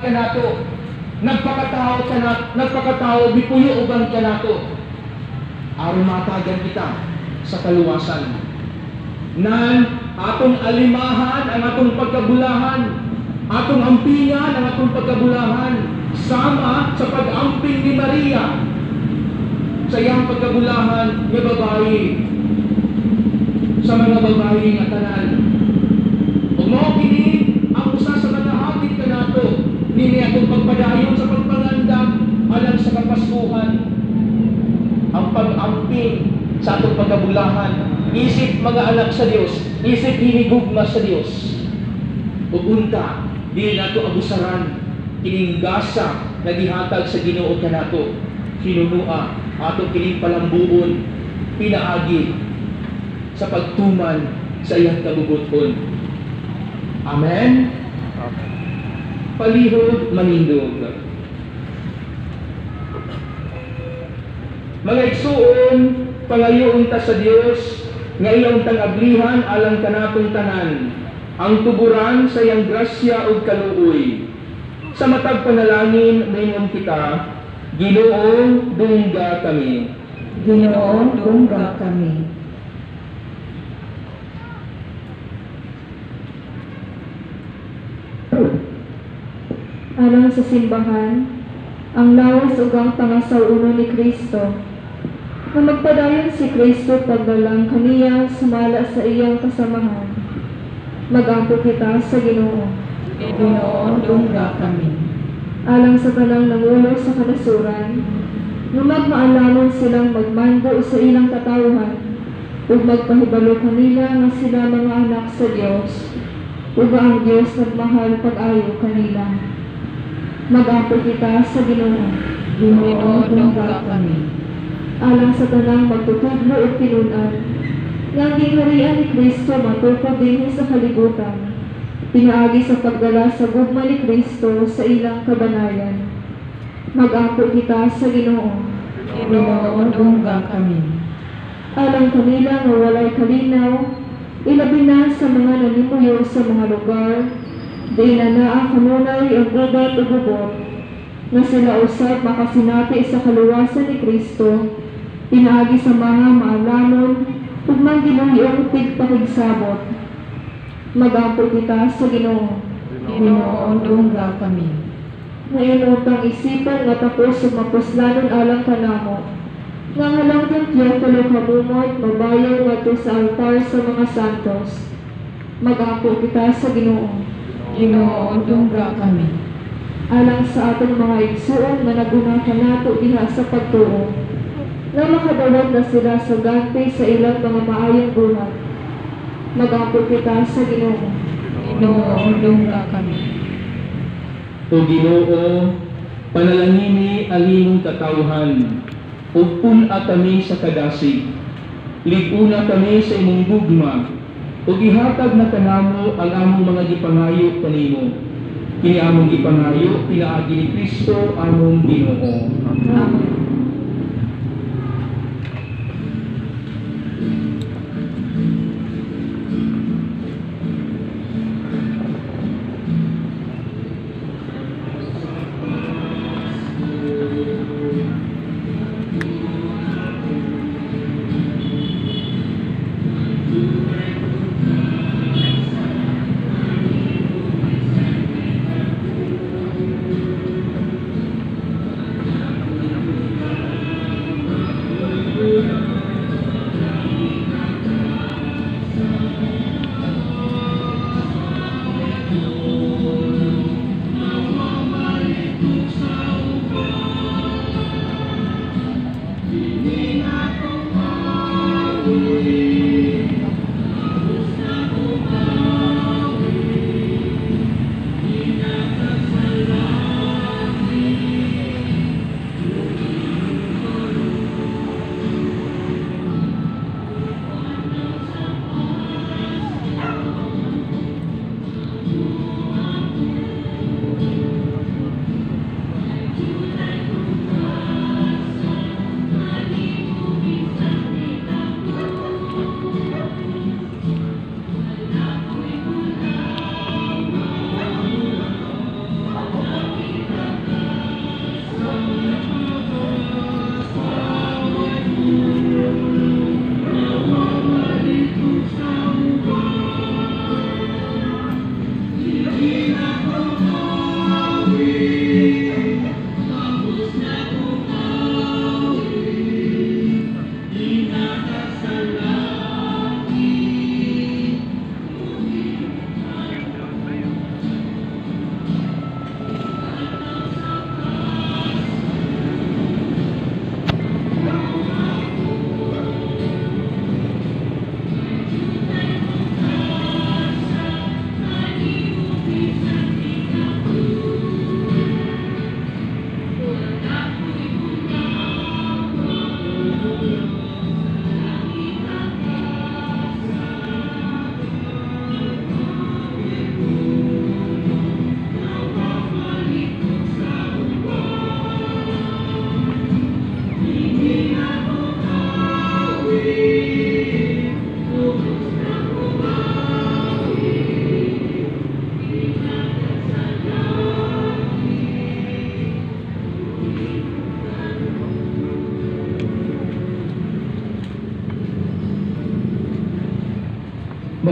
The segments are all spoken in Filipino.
ka nato. Nagpakatao ka na, nagpakatao, bipuyo uban ka nato. Aron matagan kita sa kaluwasan. Nan, atong alimahan ang atong pagkabulahan, atong ampingan ang atong pagkabulahan, sama sa pag-amping ni Maria sa iyang pagkabulahan ni babae sa mga babae nga tanan. Ug mao kini ang usa sa mga hatid kanato nini pagpadayon sa pagpangandam alang sa kapaskuhan. Ang pag-amping sa atong pagkabulahan isip mga anak sa Dios isip hinigugma sa Dios ug unta nato abusaran. Kining gasa nga gihatag sa Ginoo kanato hinunua ato kining palambuon pinaagi sa pagtuman sa iyang kabubuton. Amen? Palihog manindog. Mga igsuon, pangayoon ta sa Dios nga iyang tangablihan alang kanatong tanan, ang tuburan sa iyang grasya ug kaluoy. Sa matag panalangin, mayon kita, Ginoo, dungga kami. Ginoo, dungga kami. Alang sa simbahan, ang lawas ug ang pangasauno ni Kristo. Na magpadayon si Kristo pagdalang kaniya sumala sa iyang kasamahan. Magampo kita sa Ginoo. Ginoo, dungga kami. alang sa tanang nangulo sa kanasuran, nga magmaalaman silang magmando sa ilang katawhan, ug magpahibalo kanila nga sila mga anak sa Dios, ug ang Dios nagmahal pag-ayo kanila. Mag-apo kita sa Ginoo. Ginoo, dungga kami. Alang sa tanang magtutudlo ug tinunan, nga ang gingharian ni Kristo matupad din sa kalibutan, pinaagi sa pagdala sa gugma ni Kristo sa ilang kabanayan. Mag-ako kita sa Ginoo. Ginoo, dungga kami. Alang kanila nga walay kalinaw, ilabi na sa mga nanimuyo sa mga lugar, di na kanunay ang gubat o gubot, na sila usap makasinati sa kaluwasan ni Kristo, pinaagi sa mga maalanon, ug manginuyong tigpakigsabot. Mag-apo kita sa Ginoo. Ginoo, dungga kami. Ngayon utang isipan nga tapos sumapuslanon alang kanamo. Nga halang yung tiyatulo kamumot, mabayaw nga to sa altar sa mga santos. Mag-apo kita sa Ginoo. Ginoo, dungga kami. Alang sa atong mga igsuon nga naguna nato diha sa pagtuo. Nga makadawat na sila sa ganti sa ilang mga maayong buhat. Mag-apo kita sa Ginoo. Ginoo, dungga kami. O Ginoo, panalangini ang imong katawhan, ug pun-a kami sa kadasig. Liguna kami sa imong gugma, ug ihatag na kanamo ang among mga gipangayo kanimo. Kini among gipangayo pinaagi ni Kristo among Ginoo. Amen. Senhor.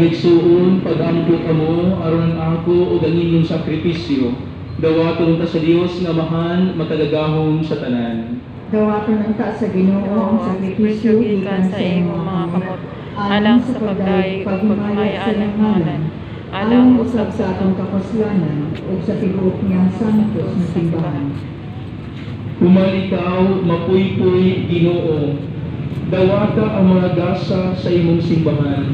Magigsuon, pagampo ka mo, aron ako o ang inyong sakripisyo. Dawaton ta sa Dios nga mahan, matagagahon sa tanan. Dawaton ang ta sa Ginoo ang sakripisyo gikan sa imo mga kamot. Alang sa pagdaig ug pagmaya alang ngalan. alang usab sa atong kapaslanan ug sa tibuok niyang santos na simbahan. Humalikaw, mapuypoy, ginoo. Dawata ang mga gasa sa imong simbahan,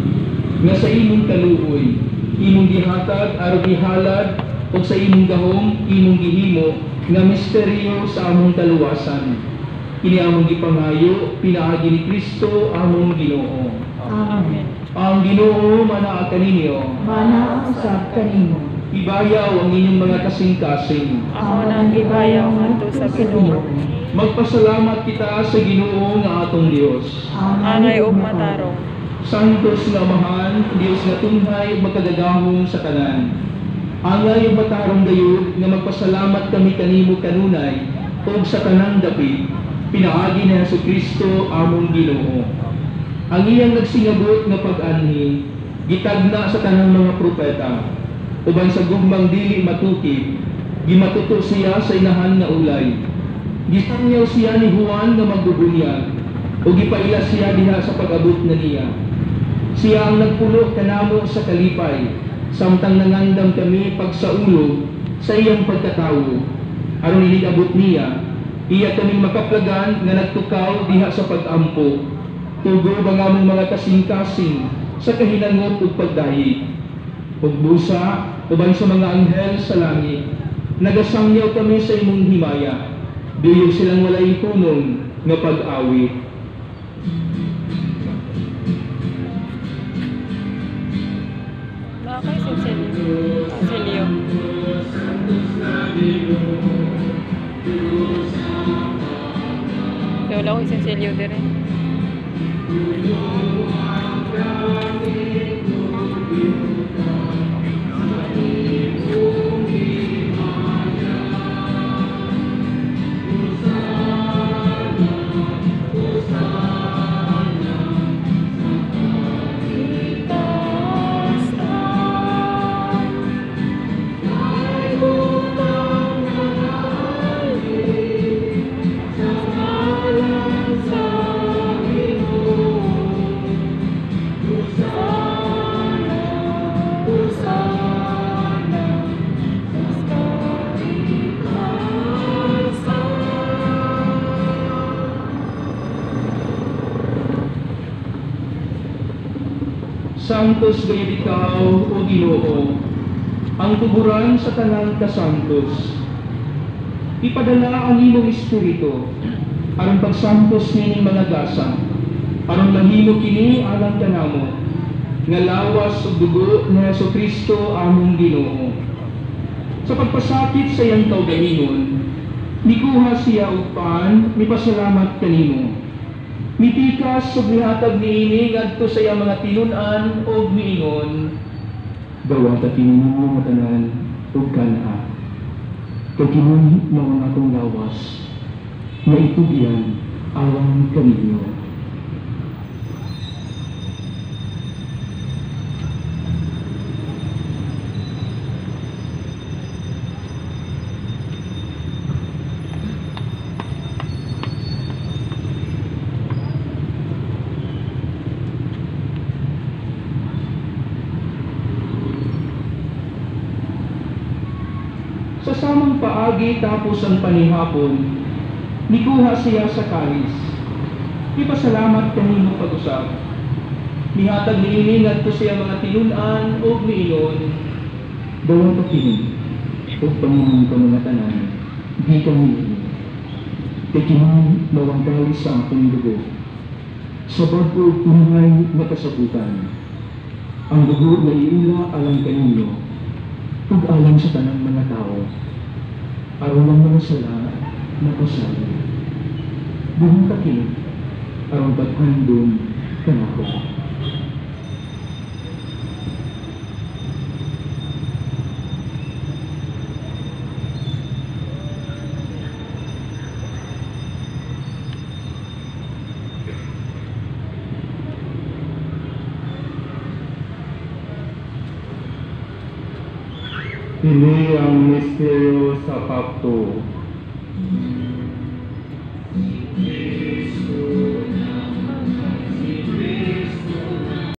nga sa imong kaluoy, imong gihatag, aron gihalad, o sa imong gahom, imong gihimo, nga misteryo sa among kaluwasan. Kini among gipangayo, pinaagi ni Kristo among ginoo. Amen. Ang ginoo manaa kaninyo, Mana ang usab kanimo. ibayaw ang inyong mga kasing-kasing. Ako nang gibayaw ngadto sa Ginoo. Magpasalamat kita sa ginoo nga atong Dios. Angay ug matarong. Santos nga amahan, Dios nga tunghay magkagagahong sa tanan. Angay ug matarong gayud nga magpasalamat kami kanimo kanunay ug sa tanang dapit. Pinaagi ni Hesus Kristo among Ginoo. Ang iyang nagsingabot nga pag-anhi, gitagna sa tanang mga propeta. Uban sa gugmang dili matukid, gimatuto siya sa inahan nga ulay. Gisangyaw siya ni Juan nga magbubunyag, o gipaila siya diha sa pag-abot na niya. Siya ang nagpulo kanamo sa kalipay, samtang nangandam kami pagsaulo sa iyang pagkatawo. Aron inigabot niya, iya kaming makaplagan nga nagtukaw diha sa pag-ampo. Tugo ang among mga kasing-kasing sa kahinangot ug pagdahi. Ug busa, uban sa mga anghel sa langit, nagasangyaw kami sa imong himaya. Duyog silang walay punong nga pag-awit. chiudere Santos gayud ikaw, O Ginoo, ang tuburan sa tanang kasantos. Ipadala ang imong espiritu, aron pagsantos nining mga gasa, aron mahimo kini alang kanamo, nga lawas ug dugo ni Hesus Kristo among Ginoo. Sa pagpasakit sa iyang kaugalingon, nikuha siya og paan, mipasalamat kanimo. Mitikas ug nihatag niini ngadto sa iyang mga tinun-an ug miingon. Dawata kini mo matanan ug kana. Kay kini mao akong lawas. Nga itugyan alang kaninyo. Sa samang paagi tapos ang panihapon, nikuha siya sa kalis. Ipasalamat kanino pag-usap. Nihatag niini ngadto siya mga tinunan o miingon. Dawang pakini, o Panginoon ka mga tanan, di kami Kay kinang mawanggali sa akong dugo. Sa bago tunay na kasabutan, ang dugo na iula alang kanino, ug alang sa tanang mga tao, aron mga sala na pasal. Buhong takip, aron paghandong kanako. Kini ang misteryo sa